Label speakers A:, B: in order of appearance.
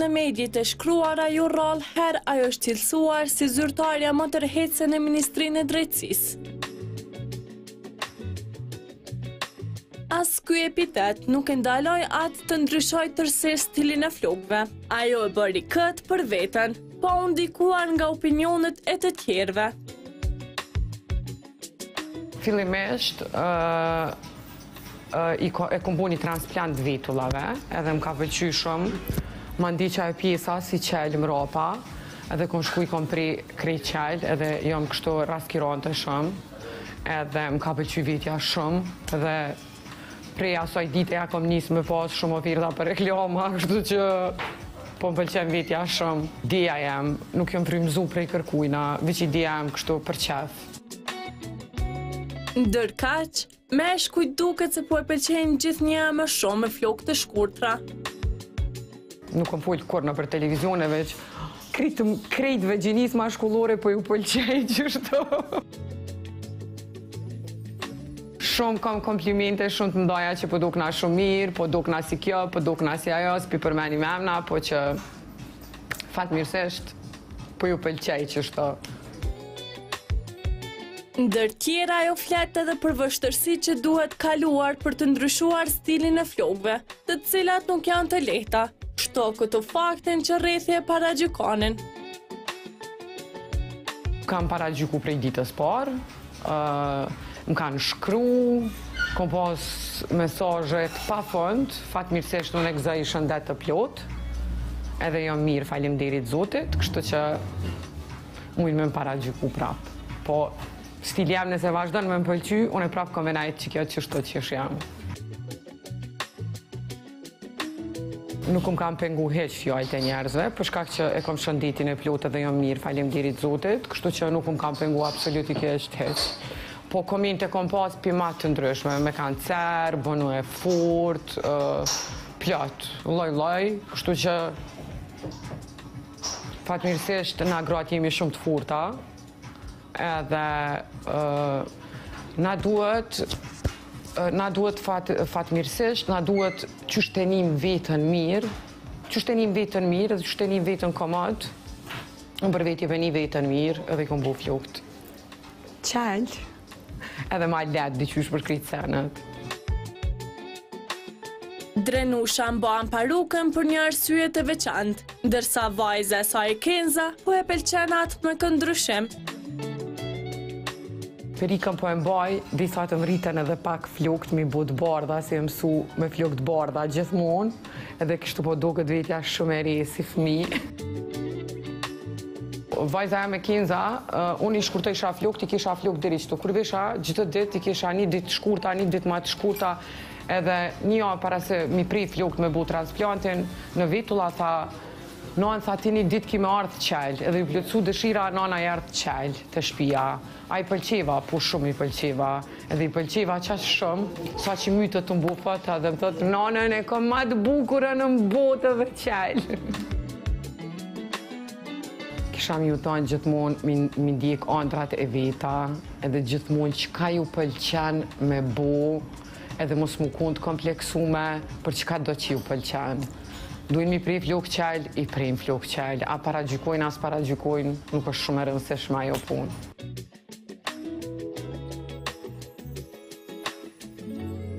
A: Në mediat e shkruara jo rrallë herë ajo është cilësuar si zyrtarja më tërheqëse në Ministrinë e Drejtësisë. As ky epitet nuk e ndaloi atë të ndryshojë tërë stilin e flokëve. Ajo e bëri këtë për veten, pa u ndikuar nga opinionet e të tjerëve.
B: Fillimisht, E kom bo një transplant vetullave edhe më ka pëlqy shumë Mandej qe pjesa si qel mrapa edhe kom shku i kom pri krejt qel edhe jam kështu reskirante shumë edhe më ka pëlqy vetja shumë dhe prej asaj dite ja kom nisë me pas shumë oferta për reklama kështu që po më pëlqen vetja shumë Ideja jem, nuk jam frymëzu prej kërkujna veq ideja jem kështu për qejf
A: Ndërkaq, Meshkujt duket se po e pëlqejnë gjithnjë e më shumë me flokë të shkurtra.
B: Nuk kam folë kur në për televizione veç, krejt ve gjinisë mashkullore po ju pëlqej qështu. Shumë kam komplimente, shumë të mdhaja që po dukna shumë mirë, po dukna si kjo, po dukna si ajo, s'pi përmeni me emna, po që Fatmirësisht, po ju pëlqej qështu.
A: Ndër tjera ajo flet edhe për vështirësi që duhet kaluar për të ndryshuar stilin e flokëve, të cilat nuk janë të lehta, shto këtu faktin që rrethi e
B: paragjykonin. M'kan paragjyku prej ditës parë, Më kanë shkru, kom pas mesazhe të pafund, fatmirësisht unë e gëzoj shëndet të plotë, edhe jam mirë faleminderit Zotit, kështu që mujnë me më paragjyku prapë. Po stili jam nëse vazhdon me më pëlqy, unë prapë kom me nejt qikjo qështu qysh jam. Nuk më kan pengu hiç fjalët e njerëzve, për shkak që e kom shëndetin e plotë dhe jam mirë, faleminderit Zotit, kështu që nuk më kan pengu absolutikisht hiç. Po komente kom pas prej ma të ndryshme, me kancer, bonu e fortë, plot, lloj-lloj, kështu që fatmirësisht na gratë jemi shumë të forta, Edhe na duhet na duhet fatmirësisht, na duhet qysh t'e nimë veten mirë, qysh t'e nimë veten mirë dhe qysh t'e nimë veten komod, unë për vete e ni veten mirë edhe i kom bo flokt
A: qel.
B: Edhe ma lehtë diqysh për krejt senet.
A: Drenusha mban parukën për një arsye të veçantë, ndërsa vajza e saj Kenza po e pëlqen atë me kët
B: ndryshim. Parukën po e mbaj, derisa të m'rriten edhe pak flokët me i bo t'bardha, se jam mësu me flokë t'bardha gjithmonë, edhe kështu po m'doket vetja shumë e re si fmi. Vajza jeme Kenza, unë i shkurtojsha flokët, i kisha flokët deri qëtu. Kur vijsha, çdo ditë, i kisha një ditë t'shkurta, një ditë ma të shkurta, Edhe një javë para se me i pre flokët me bo transplantin, në vetulla, tha, Nanë tha ti një ditë ki me ardhë çelë, edhe iu plotsu dëshira nana i erdh çelë te shpia. A i pëlqeva, po shumë i pëlqeva, edhe i pëlqeva qaq shumë, sa që mytet tu m'bo foto, edhe më thotë, nanën e kom ma të bukurën n'botë edhe çelë. Kisha me iu thanë gjithmonë, me i ndjekë andrat e veta, edhe gjithmonë çka iu pëlqen me bo, edhe mos m'u kon të kompleksume për çkado që iu pëlqen. Duin me i pre flokt çel, i prejnë flokt çel. A paragjykojnë, a s'paragjykojnë, nuk është shumë e rëndësishme ajo punë.